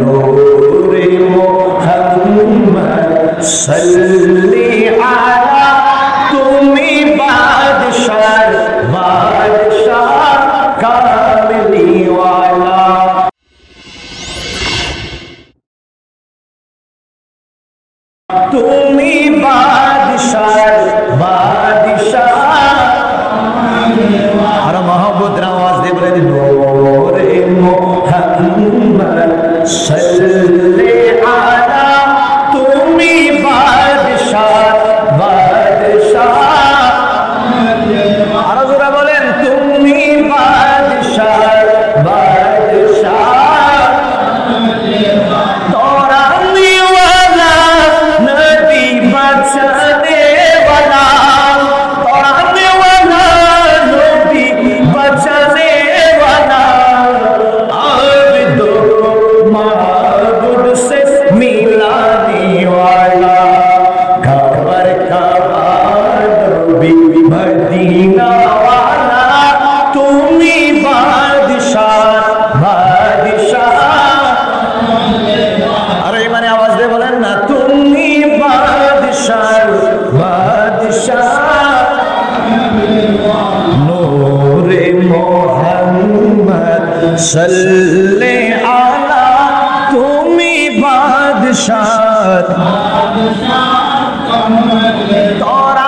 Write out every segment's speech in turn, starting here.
نور محمد صلی علی تمہیں بادشاہ بادشاہ کاملی والا۔ تمہیں نور محمد صلی بادشاہ تورا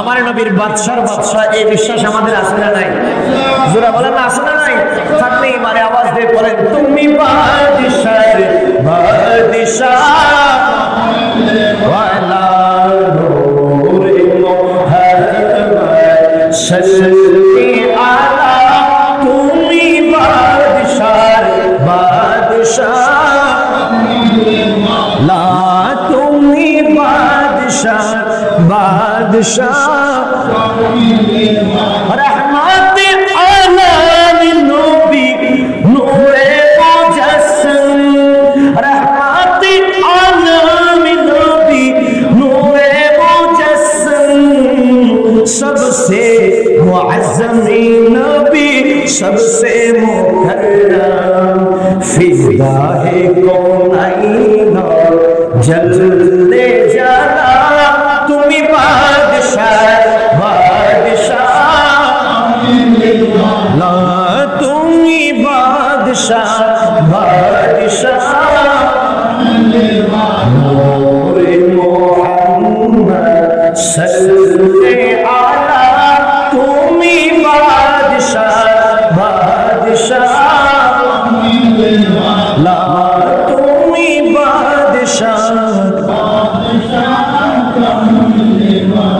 আমার নবীর বাদশার বাদশাহ, এই বিশ্বাস আমাদের আছে না নাই? জোরা বলেন না, আছে নাই? থাকলে মানে আওয়াজ দিয়ে বলেন, তুমি বাদশাহ বাদশাহ। ওয়ালা নূরে মুহাম্মদ بادشاہ بادشاہ، رحمت عالم نوبی نور مجسم، رحمت عالم نوبی نور مجسم سب سے معظم نبی سب سے مکرم فیدہ ہے کون آئینا جلد Alhamdulillah